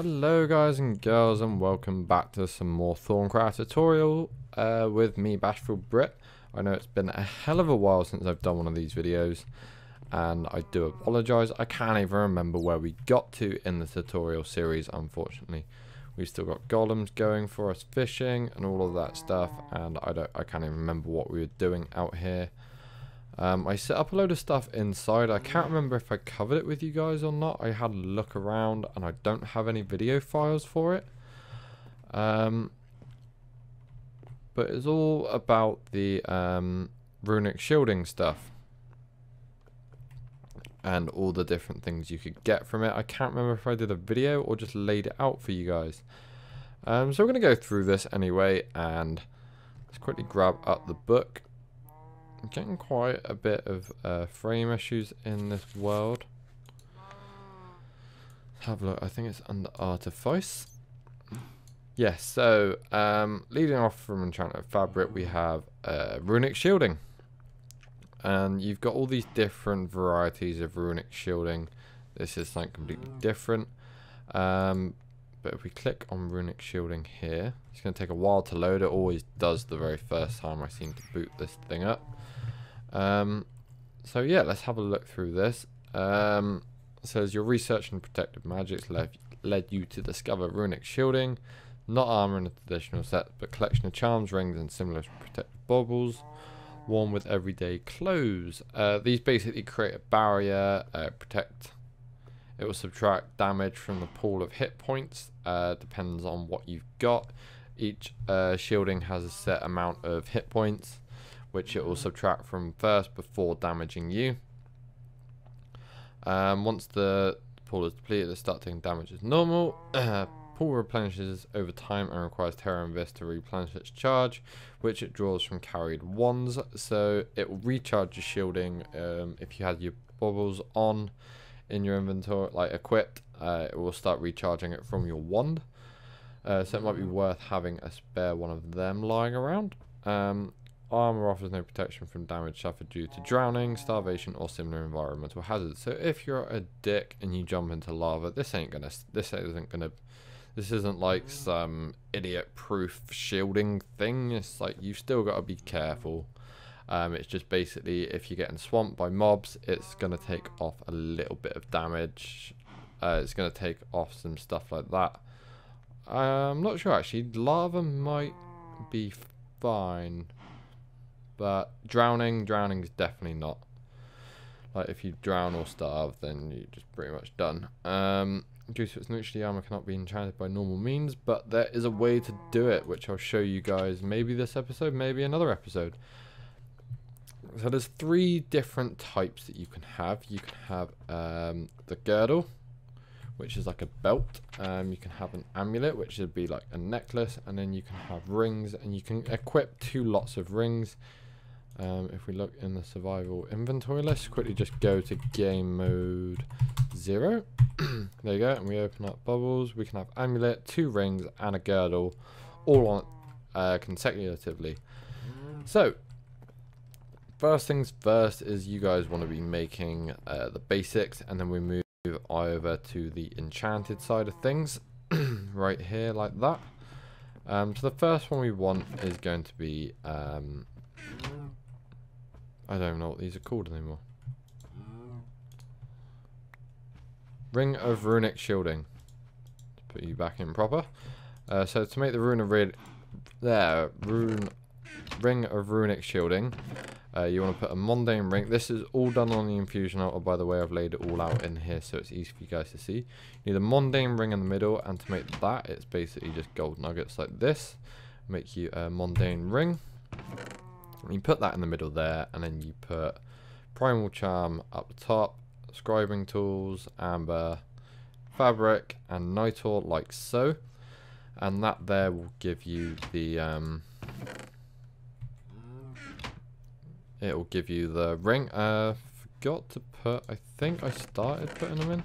Hello guys and girls and welcome back to some more Thaumcraft tutorial uh, with me Bashful Brit. I know it's been a hell of a while since I've done one of these videos and I do apologise. I can't even remember where we got to in the tutorial series unfortunately. We've still got golems going for us fishing and all of that stuff and I don't I can't even remember what we were doing out here. Um, I set up a load of stuff inside. I can't remember if I covered it with you guys or not. I had a look around and I don't have any video files for it. Um, but it's all about the um, runic shielding stuff. And all the different things you could get from it. I can't remember if I did a video or just laid it out for you guys. Um, so we're going to go through this anyway and let's quickly grab up the book I'm getting quite a bit of uh, frame issues in this world. Have a look. I think it's under Artifice. Yes, so um, leading off from Enchanted Fabric, we have uh, Runic Shielding. And you've got all these different varieties of Runic Shielding. This is something completely different. Um, but if we click on Runic Shielding here, it's going to take a while to load. It always does the very first time I seem to boot this thing up. Um, so yeah, let's have a look through this. Um, says your research in protective magics led, led you to discover runic shielding, not armor in a traditional set, but collection of charms, rings, and similar protective baubles, worn with everyday clothes. Uh, these basically create a barrier, uh, protect. It will subtract damage from the pool of hit points. Uh, depends on what you've got. Each uh, shielding has a set amount of hit points which it will subtract from first before damaging you. Um, once the pool is depleted, it starts taking damage as normal. pool replenishes over time and requires Tera Invest to replenish its charge, which it draws from carried wands. So it will recharge your shielding um, if you had your baubles on in your inventory, like equipped. Uh, it will start recharging it from your wand. Uh, so it might be worth having a spare one of them lying around. Um, Armor offers no protection from damage suffered due to drowning, starvation, or similar environmental hazards. So if you're a dick and you jump into lava, this ain't gonna. This isn't gonna. This isn't like some idiot-proof shielding thing. It's like you've still got to be careful. Um, it's just basically if you're getting swamped by mobs, it's gonna take off a little bit of damage. Uh, it's gonna take off some stuff like that. I'm not sure actually. Lava might be fine but drowning, drowning is definitely not. Like if you drown or starve, then you're just pretty much done. Um, due to its neutrally armor cannot be enchanted by normal means, but there is a way to do it, which I'll show you guys maybe this episode, maybe another episode. So there's three different types that you can have. You can have um, the girdle, which is like a belt. Um, you can have an amulet, which would be like a necklace, and then you can have rings, and you can equip two lots of rings. Um, if we look in the survival inventory list, quickly just go to game mode 0. there you go, and we open up baubles. We can have amulet, two rings, and a girdle, all on uh, consecutively. So, first things first is you guys want to be making uh, the basics, and then we move over to the enchanted side of things, right here like that. Um, so the first one we want is going to be um, I don't know what these are called anymore. Ring of Runic Shielding. Put you back in proper. Uh, so to make the rune of red, there, rune, ring of runic shielding, uh, you want to put a mundane ring. This is all done on the infusion altar, by the way. I've laid it all out in here, so it's easy for you guys to see. You need a mundane ring in the middle, and to make that, it's basically just gold nuggets like this. Make you a mundane ring. And you put that in the middle there, and then you put Primal Charm up the top, Scribing Tools, Amber, Fabric, and Nitor like so. And that there will give you the... Um, it will give you the ring. Uh, forgot to put... I think I started putting them in.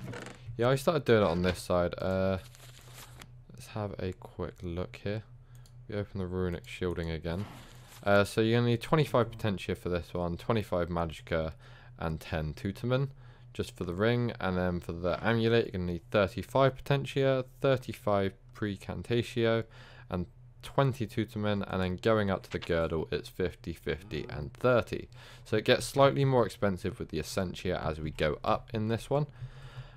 Yeah, I started doing it on this side. Uh, let's have a quick look here. We open the runic shielding again. Uh, so you're going to need 25 Potentia for this one, 25 Magicka, and 10 Tutamen. just for the ring, and then for the amulet, you're going to need 35 Potentia, 35 Praecantatio, and 20 Tutamen, and then going up to the girdle, it's 50, 50, and 30. So it gets slightly more expensive with the Essentia as we go up in this one.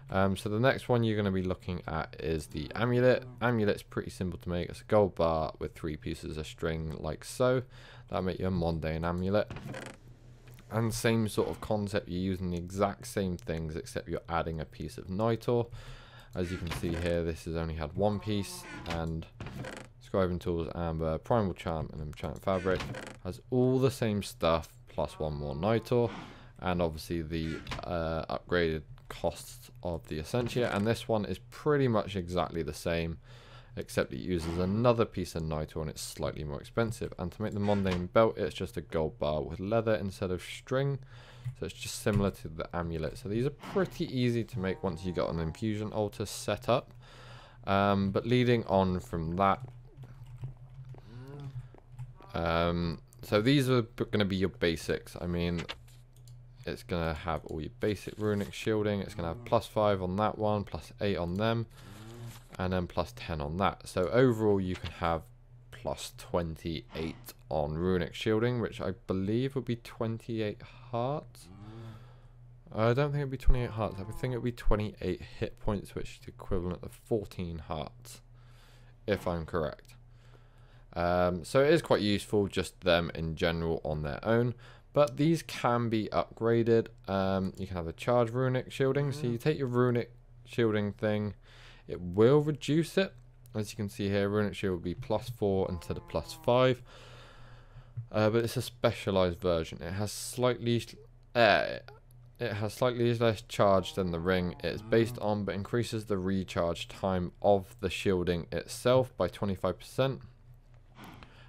Um, so the next one you're going to be looking at is the amulet. Amulet's pretty simple to make. It's a gold bar with three pieces of string like so. That'll make you a mundane amulet. And same sort of concept, you're using the exact same things except you're adding a piece of Nitor. As you can see here, this has only had one piece and Scribing Tools, Amber, Primal Charm and Enchant Fabric has all the same stuff plus one more Nitor and obviously the uh, upgraded costs of the Essentia and this one is pretty much exactly the same except it uses another piece of Nitor and it's slightly more expensive and to make the mundane belt it's just a gold bar with leather instead of string so it's just similar to the amulet. So these are pretty easy to make once you got an infusion altar set up. Um, but leading on from that um, so these are going to be your basics I mean it's going to have all your basic runic shielding. It's going to have plus 5 on that one, plus 8 on them, and then plus 10 on that. So overall you can have plus 28 on runic shielding, which I believe would be 28 hearts. I don't think it'd be 28 hearts. I think it'd be 28 hit points, which is equivalent to 14 hearts, if I'm correct. Um, so it is quite useful, just them in general on their own. But these can be upgraded. Um, you can have a charge runic shielding. So you take your runic shielding thing. It will reduce it. As you can see here, runic shield will be plus 4 instead of plus 5. Uh, but it's a specialized version. It has slightly... Uh, it has slightly less charge than the ring it is based on, but increases the recharge time of the shielding itself by 25%.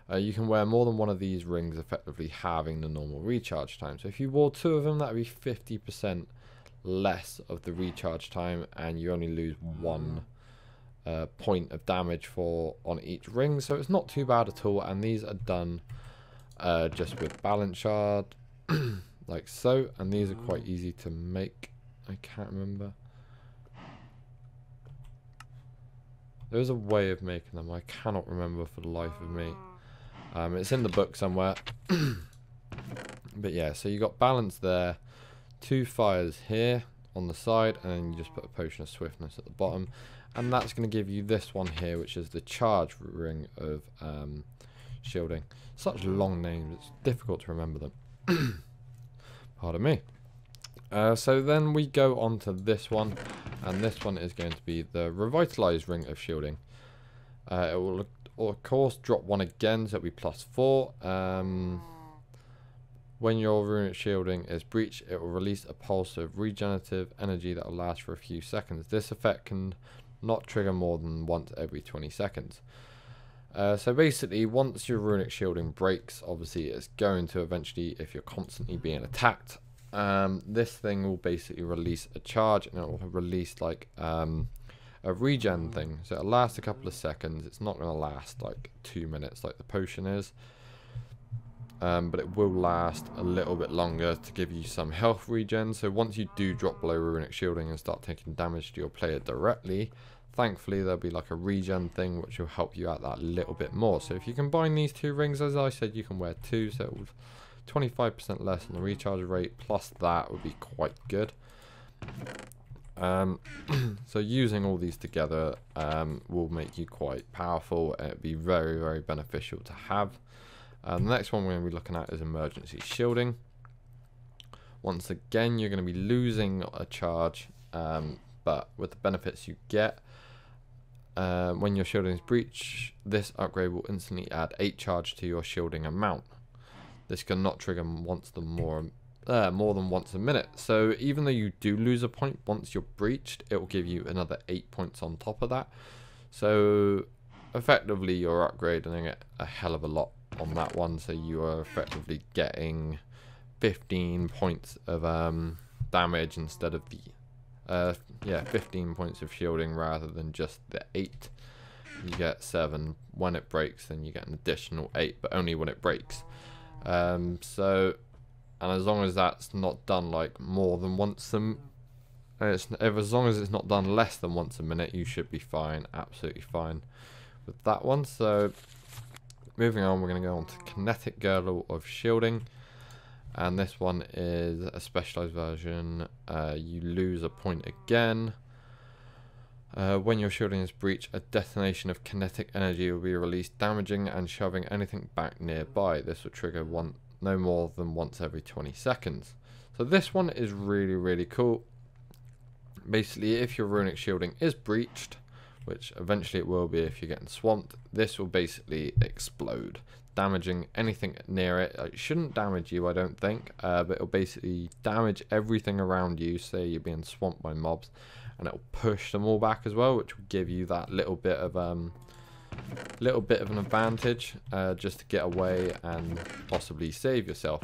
Uh, you can wear more than one of these rings effectively having the normal recharge time. So if you wore two of them, that would be 50% less of the recharge time and you only lose one uh, point of damage for on each ring. So it's not too bad at all and these are done uh, just with balance shard like so and these are quite easy to make. I can't remember. There's a way of making them. I cannot remember for the life of me. Um, it's in the book somewhere. but yeah, so you got balance there. Two fires here on the side, and then you just put a potion of swiftness at the bottom. And that's going to give you this one here, which is the charge ring of um, shielding. Such long names, it's difficult to remember them. Pardon me. Uh, so then we go on to this one, and this one is going to be the revitalized ring of shielding. Uh, it will or of course drop one again, so it'll be plus four. Um, when your runic shielding is breached, it will release a pulse of regenerative energy that will last for a few seconds. This effect can not trigger more than once every 20 seconds. Uh, so basically, once your runic shielding breaks, obviously it's going to eventually, if you're constantly being attacked, um, this thing will basically release a charge and it will release like um, a regen thing. So it'll last a couple of seconds. It's not going to last like two minutes like the potion is. Um, but it will last a little bit longer to give you some health regen. So once you do drop below runic shielding and start taking damage to your player directly, thankfully there'll be like a regen thing which will help you out that little bit more. So if you combine these two rings, as I said, you can wear two, so 25% less on the recharge rate, plus that would be quite good. Um, so using all these together um, will make you quite powerful and it'd be very, very beneficial to have. Um, the next one we're going to be looking at is emergency shielding. Once again, you're going to be losing a charge, um, but with the benefits you get, uh, when your shielding is breached, this upgrade will instantly add 8 charge to your shielding amount. This can not trigger once the more uh, more than once a minute. So even though you do lose a point once you're breached, it will give you another 8 points on top of that. So effectively you're upgrading it a hell of a lot on that one. So you are effectively getting 15 points of um, damage instead of the... Uh, yeah, 15 points of shielding rather than just the 8. You get 7. When it breaks, then you get an additional 8, but only when it breaks. Um, so and as long as that's not done like more than once a And it's, if, as long as it's not done less than once a minute, you should be fine, absolutely fine with that one. So moving on, we're going to go on to Kinetic Girdle of Shielding. And this one is a specialized version. Uh, you lose a point again. Uh, when your shielding is breached, a detonation of kinetic energy will be released, damaging and shoving anything back nearby. This will trigger one no more than once every 20 seconds. So this one is really, really cool. Basically, if your runic shielding is breached, which eventually it will be if you're getting swamped, this will basically explode, damaging anything near it. It shouldn't damage you, I don't think, uh, but it'll basically damage everything around you. Say you're being swamped by mobs, and it'll push them all back as well, which will give you that little bit of um, little bit of an advantage uh, just to get away and possibly save yourself.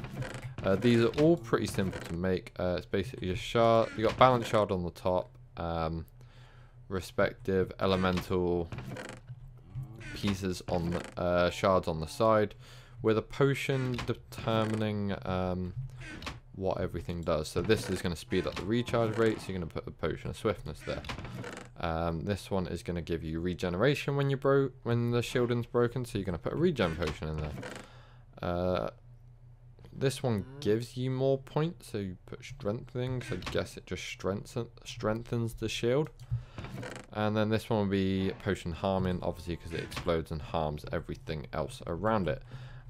Uh, these are all pretty simple to make. Uh, it's basically a shard. You got balance shard on the top, um, respective elemental pieces on the, uh, shards on the side, with a potion determining um, what everything does. So this is going to speed up the recharge rate, so you're going to put a potion of swiftness there. Um, this one is going to give you regeneration when you bro when the shielding's broken, so you're going to put a regen potion in there. Uh, this one gives you more points, so you put strengthening, so I guess it just strengthen, strengthens the shield. And then this one will be potion harming, obviously because it explodes and harms everything else around it.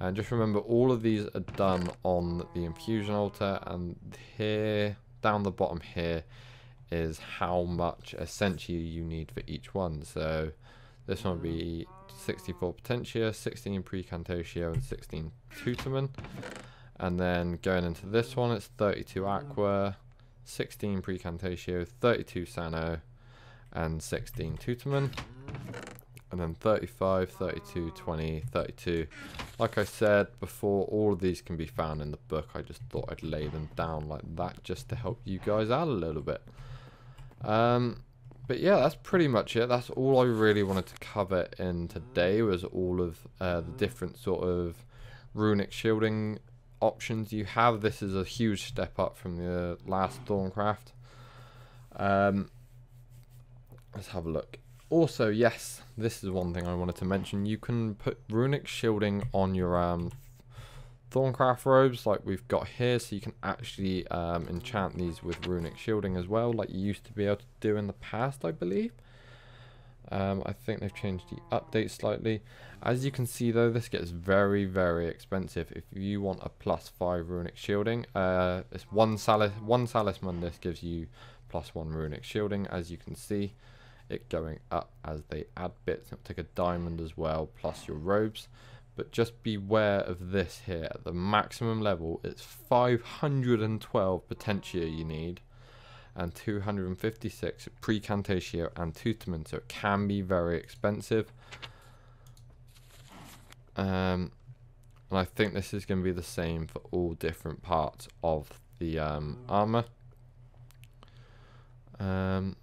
And just remember, all of these are done on the infusion altar, and here, down the bottom here, is how much Essentia you need for each one. So this one will be 64 Potentia, 16 Praecantatio, and 16 Tutamen. And then going into this one, it's 32 Aqua, 16 Praecantatio, 32 Sano, and 16 Tutamen and then 35, 32, 20, 32. Like I said before, all of these can be found in the book. I just thought I'd lay them down like that just to help you guys out a little bit. Um, but yeah, that's pretty much it. That's all I really wanted to cover in today was all of uh, the different sort of runic shielding options you have. This is a huge step up from the last Thaumcraft. Um, let's have a look. Also, yes, this is one thing I wanted to mention. You can put runic shielding on your um, Thaumcraft robes like we've got here, so you can actually um, enchant these with runic shielding as well, like you used to be able to do in the past, I believe. Um, I think they've changed the update slightly. As you can see though, this gets very, very expensive. If you want a plus 5 runic shielding, uh, it's one Salis, one Salis this gives you plus 1 runic shielding, as you can see it going up as they add bits. It'll take a diamond as well, plus your robes. But just beware of this here. At the maximum level, it's 512 Potentia you need. And 256 Praecantatio and Tutamen. So it can be very expensive. Um, and I think this is going to be the same for all different parts of the um, armor. Um,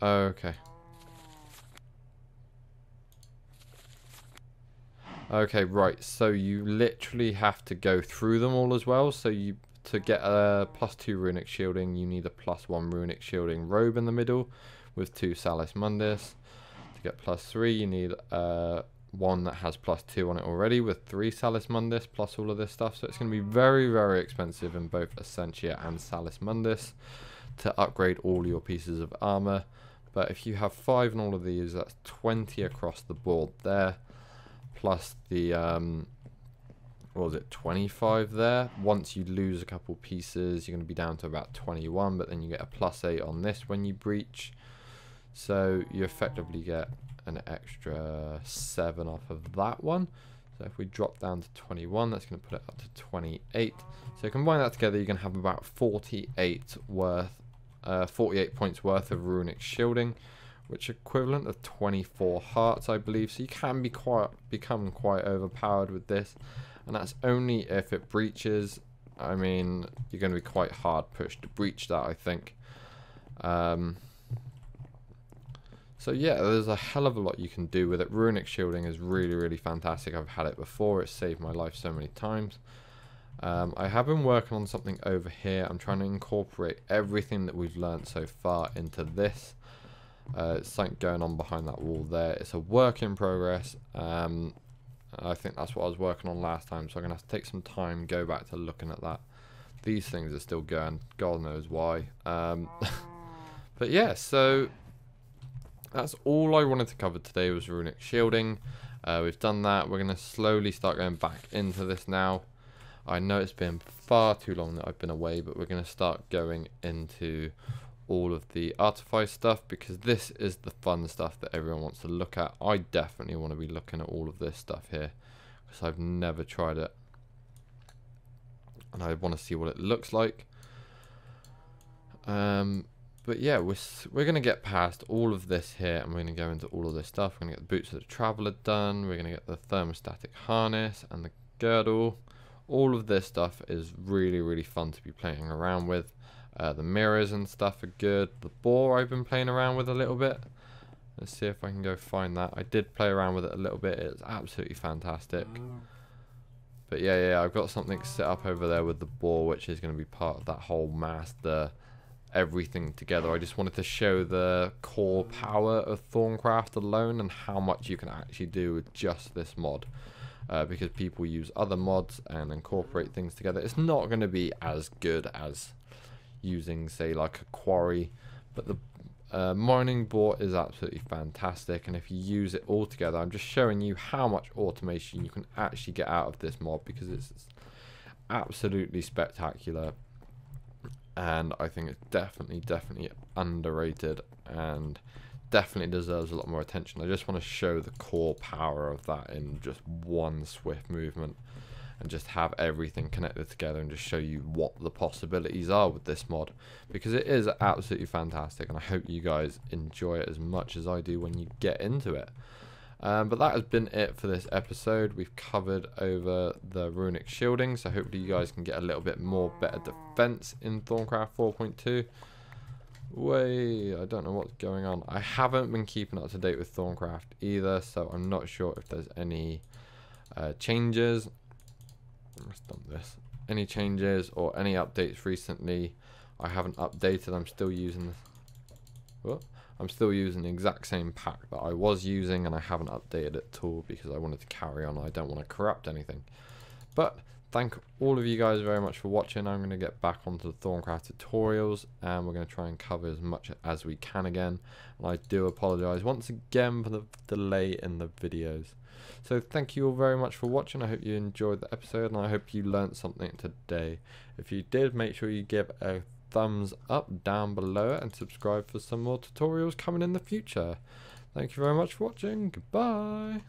Okay. Okay, right. So you literally have to go through them all as well. So you to get a plus two runic shielding, you need a plus one runic shielding robe in the middle with two Salis Mundus. To get plus three, you need uh, one that has plus two on it already with three Salis Mundus plus all of this stuff. So it's going to be very, very expensive in both Essentia and Salis Mundus to upgrade all your pieces of armor. But if you have five in all of these, that's 20 across the board there. Plus the, um, what was it, 25 there. Once you lose a couple pieces, you're going to be down to about 21. But then you get a plus 8 on this when you breach. So you effectively get an extra 7 off of that one. So if we drop down to 21, that's going to put it up to 28. So combine that together, you're going to have about 48 worth, uh, 48 points worth of runic shielding, which equivalent of 24 hearts, I believe. So you can be quite become quite overpowered with this, and that's only if it breaches. I mean, you're going to be quite hard pushed to breach that, I think. Um, So yeah, there's a hell of a lot you can do with it. Runic shielding is really, really fantastic. I've had it before. It's saved my life so many times. Um, I have been working on something over here. I'm trying to incorporate everything that we've learned so far into this. Uh, something going on behind that wall there. It's a work in progress. Um, I think that's what I was working on last time, so I'm going to have to take some time, go back to looking at that. These things are still going, God knows why. Um, but yeah, so that's all I wanted to cover today was runic shielding. Uh, we've done that. We're going to slowly start going back into this now. I know it's been far too long that I've been away, but we're going to start going into all of the artifice stuff because this is the fun stuff that everyone wants to look at. I definitely want to be looking at all of this stuff here because I've never tried it and I want to see what it looks like. Um, but yeah, we're, we're going to get past all of this here and we're going to go into all of this stuff. We're going to get the boots of the traveller done. We're going to get the thaumostatic harness and the girdle. All of this stuff is really, really fun to be playing around with. Uh, the mirrors and stuff are good. The bore I've been playing around with a little bit. Let's see if I can go find that. I did play around with it a little bit. It's absolutely fantastic. Oh. But yeah, yeah, I've got something set up over there with the bore, which is going to be part of that whole master everything together. I just wanted to show the core power of Thaumcraft alone and how much you can actually do with just this mod. Uh, because people use other mods and incorporate things together. It's not going to be as good as using say like a quarry but the uh, mining board is absolutely fantastic and if you use it all together I'm just showing you how much automation you can actually get out of this mod because it's absolutely spectacular and I think it's definitely definitely underrated and definitely deserves a lot more attention I just want to show the core power of that in just one swift movement and just have everything connected together and just show you what the possibilities are with this mod because it is absolutely fantastic and I hope you guys enjoy it as much as I do when you get into it. Um, but that has been it for this episode. We've covered over the runic shielding, so hopefully you guys can get a little bit more better defense in Thaumcraft 4.2. Way, I don't know what's going on. I haven't been keeping up to date with Thaumcraft either, so I'm not sure if there's any uh, changes let's dump this. Any changes or any updates recently? I haven't updated. I'm still using this. What? I'm still using the exact same pack that I was using and I haven't updated it at all because I wanted to carry on. I don't want to corrupt anything. But thank all of you guys very much for watching. I'm going to get back onto the Thaumcraft tutorials and we're going to try and cover as much as we can again. And I do apologise once again for the delay in the videos. So thank you all very much for watching. I hope you enjoyed the episode and I hope you learned something today. If you did, make sure you give a thumbs up down below and subscribe for some more tutorials coming in the future. Thank you very much for watching. Goodbye.